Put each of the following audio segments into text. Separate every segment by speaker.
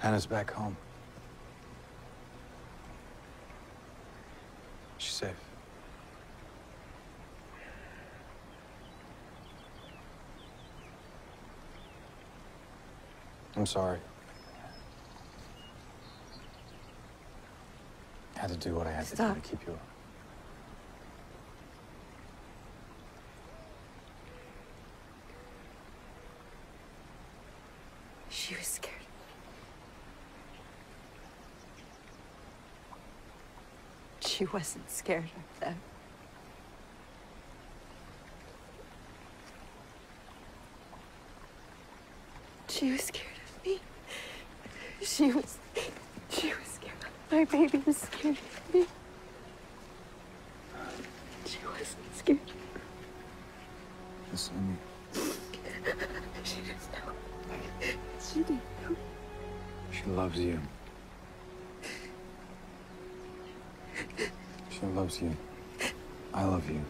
Speaker 1: Hannah's back home. She's safe. I'm sorry. I had to do what I had to do to keep you. up.
Speaker 2: She was scared. She wasn't scared of them. She was scared of me. She was. She was scared. Of my baby was scared of me. She wasn't scared.
Speaker 1: Listen to me.
Speaker 2: She didn't know. She didn't know.
Speaker 1: She loves you. She loves you. I love you.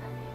Speaker 1: Bye.